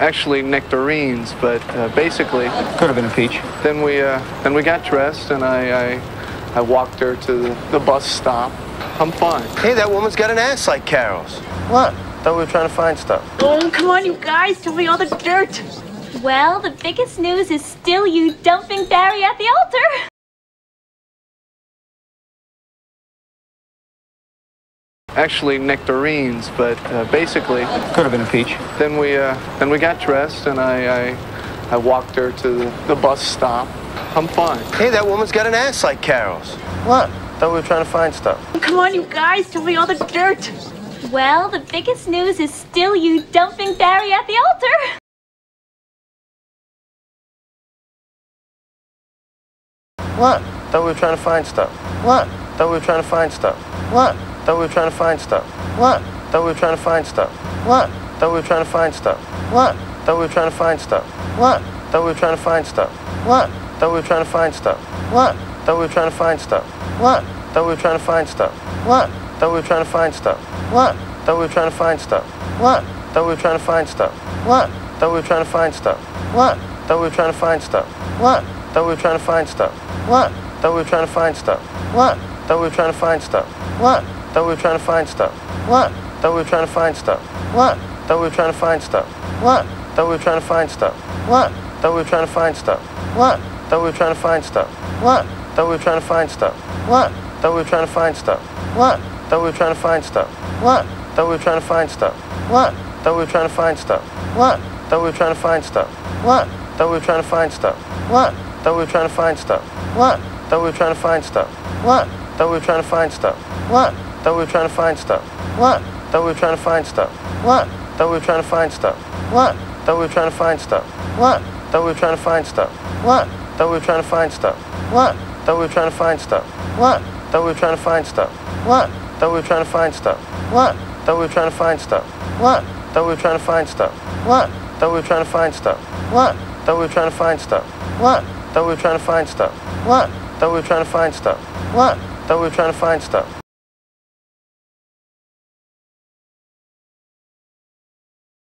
Actually, nectarines, but uh, basically, Could have been a peach. then we uh, then we got dressed, and I I, I walked her to the, the bus stop. I'm fine. Hey, that woman's got an ass like Carol's. What? Thought we were trying to find stuff. Oh, come on, you guys, tell me all the dirt. Well, the biggest news is still you dumping Barry at the altar. Actually, nectarines, but uh, basically, Could have been a peach. then we uh, then we got dressed, and I I, I walked her to the, the bus stop. I'm fine. Hey, that woman's got an ass like Carol's. What? Thought we were trying to find stuff. Come on, you guys, tell me all the dirt. Well, the biggest news is still you dumping Barry at the altar. What? Thought we were trying to find stuff. What? Thought we were trying to find stuff. What? Thought we were trying to find stuff. What? Thought we were trying to find stuff. What? Thought we were trying to find stuff. What? Thought we were trying to find stuff. What? Thought we were trying to find stuff. What? Thought we were trying to find stuff. What? Thought we were trying to find stuff. What? Thought we were trying to find stuff. What? Thought we were trying to find stuff. What? Thought we were trying to find stuff. What? Thought we were trying to find stuff. What? Thought we were trying to find stuff. What? Thought we were trying to find stuff. What? Thought we were trying to find stuff. What? Thought we were trying to find stuff. What? Thought we were trying to find stuff. What? Thought we were trying to find stuff. What? Thought we were trying to find stuff. What? Thought we were trying to find stuff. What? Thought we were trying to find stuff. What? Thought we were trying to find stuff. What? Thought we were trying to find stuff. What? Thought we were trying to find stuff. What? Thought we were trying to find stuff. What? Thought we were trying to find stuff. What? Thought we were trying to find stuff. What? Thought we were trying to find stuff. What? Thought we were trying to find stuff. What? Thought we were trying to find stuff. What? Thought we were trying to find stuff. What? Thought we were trying to find stuff. What? Thought we were trying to find stuff. What? Thought we were trying to find stuff. What? Thought we were trying to find stuff. What? Thought we were trying to find stuff. What? Thought we were trying to find stuff. What? Thought we were trying to find stuff. What? Thought we were trying to find stuff. What? Thought we were trying to find stuff. What? Thought we were trying to find stuff. What? Thought we were trying to find stuff. What? Thought we were trying to find stuff. What? Thought we were trying to find stuff. What? Thought we were trying to find stuff. What? Thought we were trying to find stuff. What? Thought we were trying to find stuff. What? Thought we were trying to find stuff. What? Thought we were trying to find stuff.